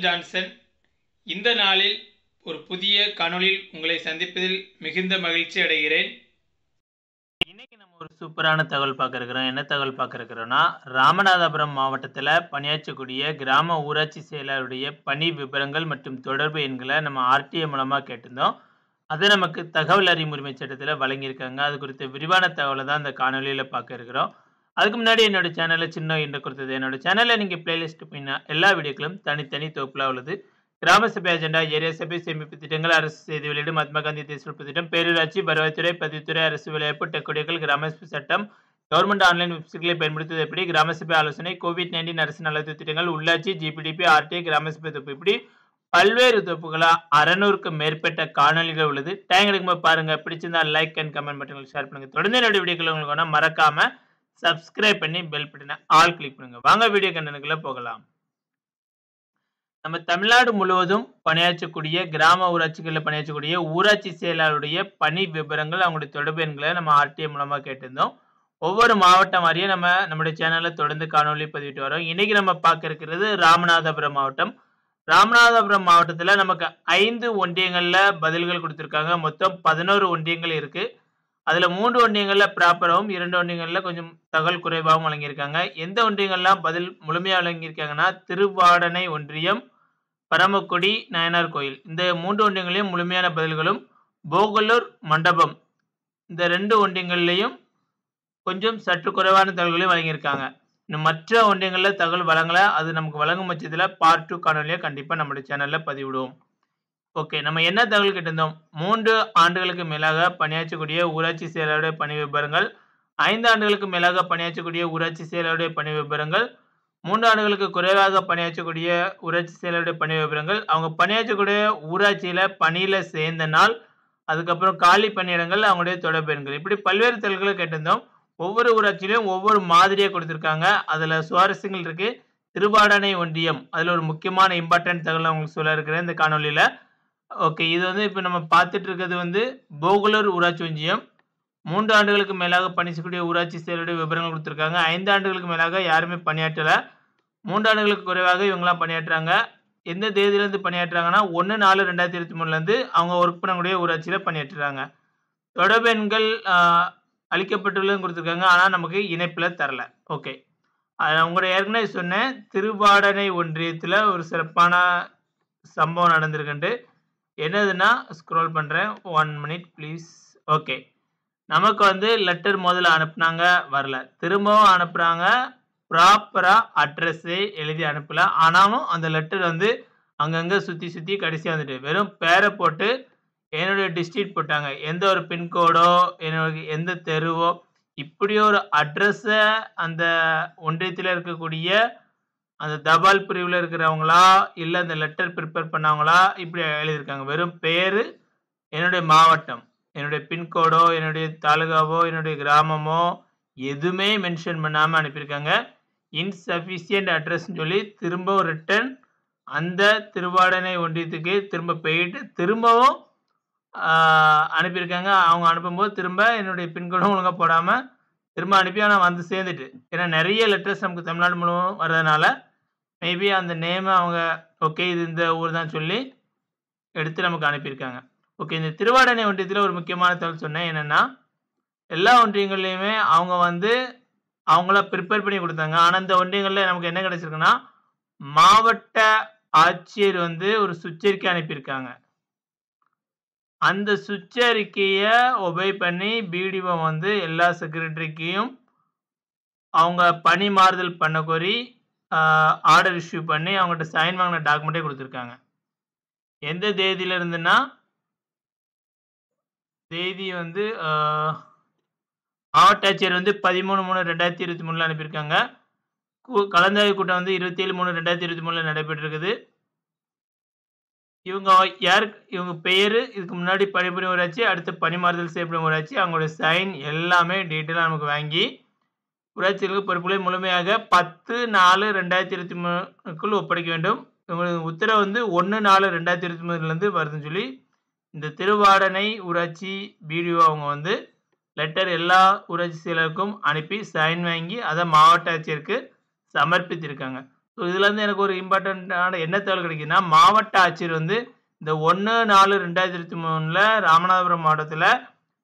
Michael Johnson இந்த நாளில் ஒரு புதிய காணொளியில் உங்களை சந்திப்பதில் மிகுந்த மகிழ்ச்சி அடைகிறேன். இன்னைக்கு நம்ம ஒரு சூப்பரான தகவல் பார்க்க இருக்கிறோம். என்ன தகவல் பார்க்க இருக்கிறோம்னா ராமநாதபுரம் மாவட்டத்தில் பணியாற்றக்கூடிய கிராம ஊராட்சி செயலருடைய பணி விவரங்கள் மற்றும் தொடர்பு எண்களை நம்ம ஆர்டிஐ மூலமாக கேட்டிருந்தோம். அது நமக்கு தகவல் அறிமுறைமை சட்டத்தில் வழங்கியிருக்காங்க. அது குறித்த விரிவான தகவலை தான் இந்த காணொலியில் பார்க்க இருக்கிறோம். அதுக்கு முன்னாடி என்னோட சேனலில் சின்ன என்று கொடுத்தது. என்னோட சேனலில் நீங்கள் பிளேலிஸ்ட் பண்ணினா எல்லா வீடியோக்களும் தனித்தனி தொகுப்பில் உள்ளது. கிராம சபை அஜெண்டா ஏரியா சபை சேமிப்பு திட்டங்கள் அரசு செய்தி வெளியீடு மகாத்மா காந்தி தேசிய திட்டம் பேரூராட்சி வருவாய்த்துறை பதிவுத்துறை அரசு விளையாட்டு டெக்கொடியர்கள் கிராம சபை சட்டம் கவர்மெண்ட் ஆன்லைன் வெப்சைட்களை பயன்படுத்துவது எப்படி கிராம சபை ஆலோசனை கோவிட் நைன்டீன் அரசு நலத்து திட்டங்கள் உள்ளாட்சி ஜிபிடிபி ஆர்டிஐ கிராம சபை தொப்பு இப்படி பல்வேறு தொப்புகளாக அறநூறுக்கும் மேற்பட்ட காணொலிகள் உள்ளது. டைம் எடுக்கும்போது பாருங்க. பிடிச்சிருந்தா லைக் அண்ட் கமெண்ட் பட்டன்கள் ஷேர் பண்ணுங்க. தொடர்ந்து என்னுடைய வீடியோக்கள் உங்களுக்கு மறக்காமல் மறக்காம சப்ஸ்கிரைப் பண்ணி பெல் பட்டனை ஆல் கிளிக் பண்ணுங்க. வாங்க வீடியோ கண்டனுக்குள்ள போகலாம். நம்ம தமிழ்நாடு முழுவதும் பணியாற்றக்கூடிய கிராம ஊராட்சிகளில் பணியாற்றக்கூடிய ஊராட்சி செயலாளருடைய பணி விவரங்கள் அவங்களுடைய தொடர்பு எண்களை நம்ம ஆர்டிஐ மூலமாக கேட்டிருந்தோம். ஒவ்வொரு மாவட்டம் மாதிரியே நம்ம நம்முடைய சேனலில் தொடர்ந்து காணொலி பதிவிட்டு வரோம். இன்னைக்கு நம்ம பார்க்க இருக்கிறது ராமநாதபுரம் மாவட்டம். ராமநாதபுரம் மாவட்டத்தில் நமக்கு ஐந்து ஒன்றியங்களில் பதில்கள் கொடுத்துருக்காங்க. மொத்தம் பதினோரு ஒன்றியங்கள் இருக்கு. அதில் மூன்று ஒன்றியங்களில் ப்ராப்பராகவும் இரண்டு ஒன்றியங்களில் கொஞ்சம் தகவல் குறைவாகவும் வழங்கியிருக்காங்க. எந்த ஒன்றியங்கள்லாம் பதில் முழுமையாக வழங்கியிருக்காங்கன்னா திருவாடனை ஒன்றியம் பரமக்குடி நயனார் கோயில். இந்த மூன்று ஒன்றியங்களையும் முழுமையான பதில்களும் போகலூர் மண்டபம். இந்த ரெண்டு ஒன்றியங்கள்லையும் கொஞ்சம் சற்று குறைவான தகவல்களையும் வழங்கியிருக்காங்க. இன்னும் மற்ற ஒன்றியங்களில் தகவல் வழங்கலை அது நமக்கு வழங்கும் பட்சத்தில் பார்ட் டூ காணொலியை கண்டிப்பாக நம்மளுடைய சேனலில் பதிவிடுவோம். ஓகே நம்ம என்ன தகவல் கேட்டிருந்தோம்? மூன்று ஆண்டுகளுக்கு மேலாக பணியாற்றக்கூடிய ஊராட்சி செயலருடைய பணி விபரங்கள் ஐந்து ஆண்டுகளுக்கு மேலாக பணியாற்றக்கூடிய ஊராட்சி செயலருடைய பணி விபரங்கள் மூன்று ஆண்டுகளுக்கு குறைவாக பணியாற்றக்கூடிய ஊராட்சி செயலருடைய பணி விபரங்கள். அவங்க பணியாற்றக்கூடிய ஊராட்சியில் பணியில் சேர்ந்த நாள் அதுக்கப்புறம் காலி பணியிடங்கள் அவங்களுடைய தொடர்பு எண்கள். இப்படி பல்வேறு தகவல்களை கேட்டிருந்தோம். ஒவ்வொரு ஊராட்சியிலையும் ஒவ்வொரு மாதிரியாக கொடுத்துருக்காங்க. அதில் சுவாரஸ்யங்கள் இருக்குது திருவாடனை ஒன்றியம் அதில் ஒரு முக்கியமான இம்பார்ட்டன்ட் தகவல் உங்களுக்கு சொல்ல இருக்கிறேன். இந்த காணொலியில் ஓகே இது வந்து இப்போ நம்ம பார்த்துட்டு இருக்கிறது வந்து போகுலர் ஊராட்சி ஒன்றியம். மூன்று ஆண்டுகளுக்கு மேலாக பணி செய்யக்கூடிய ஊராட்சி செயலுடைய விவரங்கள் கொடுத்துருக்காங்க. ஐந்து ஆண்டுகளுக்கு மேலாக யாருமே பணியாற்றலை. மூன்று ஆண்டுகளுக்கு குறைவாக இவங்கெல்லாம் பணியாற்றுறாங்க எந்த தேதியிலேருந்து பணியாற்றுறாங்கன்னா ஒன்று நாலு ரெண்டாயிரத்தி இருபத்தி மூணுலேருந்து அவங்க ஒர்க் பண்ணக்கூடிய ஊராட்சியில் பணியாற்றுறாங்க. தொடர்பு எண்கள் அளிக்கப்பட்டுள்ளதுன்னு கொடுத்துருக்காங்க. ஆனால் நமக்கு இணைப்பில் தரல. ஓகே. உங்களோட ஏற்கனவே சொன்னேன் திருவாடனை ஒன்றியத்தில் ஒரு சிறப்பான சம்பவம் நடந்திருக்குன்ட்டு என்னதுன்னா ஸ்க்ரோல் பண்ணுறேன் ஒன் மினிட் ப்ளீஸ் ஓகே நமக்கு வந்து லெட்டர் முதல்ல அனுப்புனாங்க வரல. திரும்பவும் அனுப்புகிறாங்க ப்ராப்பராக அட்ரஸே எழுதி அனுப்பல. ஆனாலும் அந்த லெட்டர் வந்து அங்கங்கே சுற்றி சுற்றி கடைசியாக வந்துட்டு. வெறும் பேரை போட்டு என்னுடைய டிஸ்ட்ரிக்ட் போட்டாங்க. எந்த ஒரு பின்கோடோ என்னோட எந்த தெருவோ இப்படி ஒரு அட்ரஸை அந்த ஒன்றியத்தில் இருக்கக்கூடிய அந்த தபால் பிரிவில் இருக்கிறவங்களா இல்லை அந்த லெட்டர் ப்ரிப்பேர் பண்ணவங்களா இப்படி எழுதியிருக்காங்க. வெறும் பேர் என்னுடைய மாவட்டம் என்னுடைய பின்கோடோ என்னுடைய தாலுகாவோ என்னுடைய கிராமமோ எதுவுமே மென்ஷன் பண்ணாமல் அனுப்பியிருக்காங்க. இன்சஃபிஷியன்ட் அட்ரஸ்ன்னு சொல்லி திரும்பவும் ரிட்டன் அந்த திருவாடனை ஒன்றியத்துக்கு திரும்ப போயிட்டு திரும்பவும் அனுப்பியிருக்காங்க. அவங்க அனுப்பும்போது திரும்ப என்னுடைய பின்கோடும் ஒழுங்காக போடாமல் திரும்ப அனுப்பி ஆனால் வந்து சேர்ந்துட்டு. ஏன்னா நிறைய லெட்டர்ஸ் நமக்கு தமிழ்நாடு மூலம் வர்றதுனால மேபி அந்த நேமை அவங்க ஓகே இது இந்த ஊர் தான் சொல்லி எடுத்து நமக்கு அனுப்பியிருக்காங்க. ஓகே இந்த திருவாடனை ஒன்றியத்தில் ஒரு முக்கியமான தகவல் சொன்னேன். என்னென்னா எல்லா ஒன்றியங்கள்லையுமே அவங்க வந்து அவங்கள ப்ரிப்பேர் பண்ணி கொடுத்தாங்க. ஆனால் இந்த ஒன்றியங்களில் நமக்கு என்ன கிடச்சிருக்குன்னா மாவட்ட ஆட்சியர் வந்து ஒரு சுச்சரிக்கை அனுப்பியிருக்காங்க. அந்த சுச்சரிக்கையை ஒபே பண்ணி பிடிஓ வந்து எல்லா செக்ரட்டரிக்கையும் அவங்க பணி மாறுதல் பண்ண கோரி ஆர்டர் இஷ்யூ பண்ணி அவங்கள்ட்ட சைன் வாங்கின டாக்குமெண்ட்டே கொடுத்துருக்காங்க. எந்த தேதியில இருந்துன்னா தேதி வந்து மாவட்ட ஆட்சியர் வந்து பதிமூணு மூணு ரெண்டாயிரத்தி இருபத்தி மூணில் அனுப்பியிருக்காங்க. கலந்தாய்வு கூட்டம் வந்து இருபத்தி ஏழு மூணு ரெண்டாயிரத்தி இருபத்தி மூணில் நடைபெற்றிருக்குது. இவங்க யார் இவங்க பெயர் இதுக்கு முன்னாடி பணிபுரியும் ஊராட்சி அடுத்து பணிமாறுதல் செய்யப்படும் ஊராட்சி அவங்களுடைய சைன் எல்லாமே டீட்டெயிலாக நமக்கு வாங்கி ஊராட்சிகளுக்கு பொறுப்புகளை முழுமையாக பத்து நாலு ரெண்டாயிரத்தி இருபத்தி மூணுக்குள் ஒப்படைக்க வேண்டும். உத்தரவு வந்து ஒன்று நாலு ரெண்டாயிரத்தி இருபத்தி மூணுலேருந்து வருதுன்னு சொல்லி இந்த திருவாடனை ஊராட்சி பிடிஓ அவங்க வந்து லெட்டர் எல்லா ஊராட்சி செயலருக்கும் அனுப்பி சைன் வாங்கி அதை மாவட்ட ஆட்சியருக்கு சமர்ப்பித்திருக்காங்க. ஸோ ஸோ இதுலேருந்து எனக்கு ஒரு இம்பார்ட்டண்ட்டான என்ன தகவல் கிடைக்குதுன்னா மாவட்ட ஆட்சியர் வந்து இந்த ஒன்று நாலு ரெண்டாயிரத்தி இருபத்தி மூணில் ராமநாதபுரம் மாவட்டத்தில்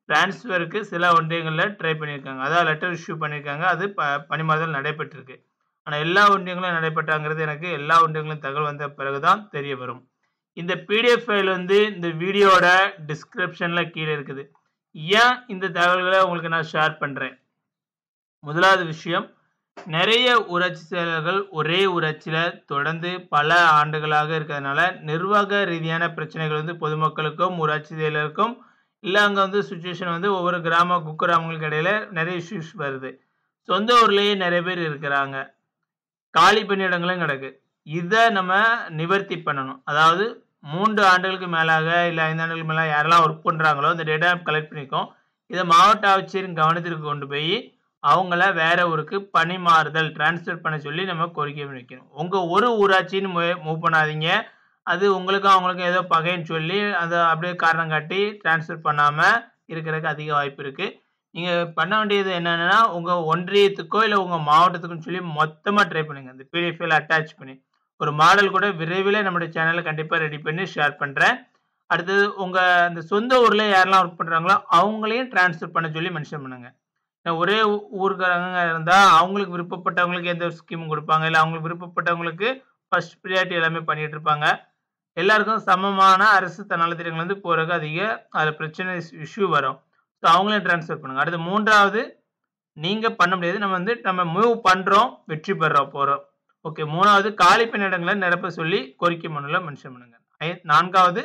டிரான்ஸ்ஃபருக்கு சில ஒன்றியங்களில் ட்ரை பண்ணியிருக்காங்க அதாவது லெட்டர் இஷ்யூ பண்ணியிருக்காங்க அது ப பணிமாறுதல் நடைபெற்றிருக்கு. ஆனால் எல்லா ஒன்றியங்களும் நடைபெற்றாங்கிறது எனக்கு எல்லா ஒன்றியங்களும் தகவல் வந்த பிறகு தான் தெரிய வரும். இந்த பிடிஎஃப் ஃபைல் வந்து இந்த வீடியோட டிஸ்கிரிப்ஷனில் கீழே இருக்குது. ஏன் இந்த தகவல்களை உங்களுக்கு நான் ஷேர் பண்ணுறேன் முதலாவது விஷயம் நிறைய ஊராட்சி செயலர்கள் ஒரே ஊராட்சியில் தொடர்ந்து பல ஆண்டுகளாக இருக்கிறதுனால நிர்வாக ரீதியான பிரச்சனைகள் வந்து பொதுமக்களுக்கும் ஊராட்சி செயலருக்கும் இல்லை அங்கே வந்து சுச்சுவேஷன் வந்து ஒவ்வொரு கிராம குக்கிராமங்களுக்கு இடையில நிறைய இஷ்யூஸ் வருது. சொந்த ஊர்லேயே நிறைய பேர் இருக்கிறாங்க. காலி பணியிடங்களும் கிடக்கு. இதை நம்ம நிவர்த்தி பண்ணணும். அதாவது மூன்று ஆண்டுகளுக்கு மேலாக இல்லை ஐந்து ஆண்டுகளுக்கு மேலே யாரெல்லாம் ஒர்க் பண்ணுறாங்களோ அந்த டேட்டா கலெக்ட் பண்ணிக்கோம். இதை மாவட்ட ஆட்சியரின் கவனத்திற்கு கொண்டு போய் அவங்கள வேற ஊருக்கு பணி மாறுதல் டிரான்ஸ்ஃபர் பண்ண சொல்லி நம்ம கோரிக்கை வைக்கணும். உங்கள் ஒரு ஊராட்சின்னு மூவ் பண்ணாதீங்க. அது உங்களுக்கும் அவங்களுக்கும் ஏதோ பகைன்னு சொல்லி அதை அப்படியே காரணம் காட்டி டிரான்ஸ்ஃபர் பண்ணாமல் இருக்கிறதுக்கு அதிக வாய்ப்பு இருக்குது நீங்கள் பண்ண வேண்டியது என்னென்னா உங்கள் ஒன்றியத்துக்கோ இல்லை உங்கள் மாவட்டத்துக்குன்னு சொல்லி மொத்தமாக ட்ரை பண்ணுங்கள் இந்த பிடிஎஃப்ல அட்டாச் பண்ணி. ஒரு மாடல் கூட விரைவில் நம்மளுடைய சேனலில் கண்டிப்பாக ரெடி பண்ணி ஷேர் பண்ணுறேன் அடுத்தது உங்கள் அந்த சொந்த ஊரில் யாரெல்லாம் ஒர்க் பண்ணுறாங்களோ அவங்களையும் டிரான்ஸ்ஃபர் பண்ண சொல்லி மென்ஷன் பண்ணுங்கள் ஒரே ஊருக்காரங்க இருந்தால் அவங்களுக்கு விருப்பப்பட்டவங்களுக்கு எந்த ஒரு ஸ்கீமும் கொடுப்பாங்க. இல்லை அவங்களுக்கு விருப்பப்பட்டவங்களுக்கு ஃபர்ஸ்ட் ப்ரியாரிட்டி எல்லாமே பண்ணிகிட்டு இருப்பாங்க. எல்லாருக்கும் சமமான அரசு நலத்திட்டங்கள் வந்து போகிறதுக்கு அதிக அதில் பிரச்சனை இஷ்யூ வரும். ஸோ அவங்களையும் ட்ரான்ஸ்ஃபர் பண்ணுங்க. அடுத்து மூன்றாவது நீங்கள் பண்ண முடியாது. நம்ம வந்து நம்ம மூவ் பண்ணுறோம் வெற்றி பெறோம். போகிறோம் ஓகே மூணாவது காலி பணியிடங்களை நிரப்ப சொல்லி கோரிக்கை மனுவில் மென்ஷன் பண்ணுங்கள் நான்காவது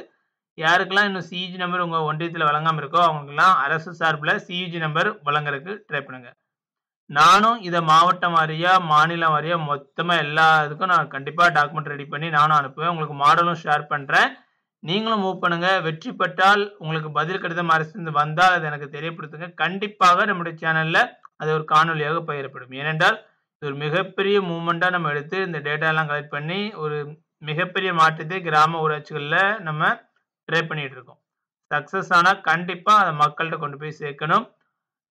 யாருக்கெல்லாம் இன்னும் சிஇஜி நம்பர் உங்கள் ஒன்றியத்தில் வழங்காமல் இருக்கோ அவங்களுக்கெல்லாம் அரசு சார்பில் சிஇஜி நம்பர் வழங்குறதுக்கு ட்ரை பண்ணுங்கள் நானும் இதை மாவட்டம் வாரியாக மாநிலம் வாரியாக மொத்தமாக எல்லா இதுக்கும் நான் கண்டிப்பாக டாக்குமெண்ட் ரெடி பண்ணி நானும் அனுப்புவேன். உங்களுக்கு மாடலும் ஷேர் பண்ணுறேன் நீங்களும் மூவ் பண்ணுங்கள் வெற்றி பெற்றால் உங்களுக்கு பதில் கடிதம் அரசு வந்தால் அதை எனக்கு தெரியப்படுத்துங்க. கண்டிப்பாக நம்முடைய சேனலில் அது ஒரு காணொலியாக பகிரப்படும். ஏனென்றால் இது ஒரு மிகப்பெரிய மூமெண்ட்டாக நம்ம எடுத்து இந்த டேட்டாலாம் கலெக்ட் பண்ணி ஒரு மிகப்பெரிய மாற்றத்தை கிராம ஊராட்சிகளில் நம்ம ட்ரை பண்ணிகிட்டு இருக்கோம். சக்ஸஸ் ஆனால் கண்டிப்பாக அதை மக்கள்கிட்ட கொண்டு போய் சேர்க்கணும்.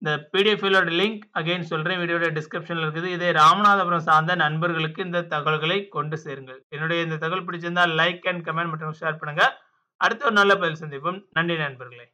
இந்த பிடிஎஃபிலோட லிங்க் அகைன் சொல்கிறேன் வீடியோட டிஸ்கிரிப்ஷனில் இருக்குது. இதே ராமநாதபுரம் சார்ந்த நண்பர்களுக்கு இந்த தகவல்களை கொண்டு சேருங்கள். என்னுடைய இந்த தகவல் பிடிச்சிருந்தால் லைக் அண்ட் கமெண்ட் மற்றும் ஷேர் பண்ணுங்கள் அடுத்த ஒரு நல்ல பதில் சந்திப்போம். நன்றி நண்பர்களே.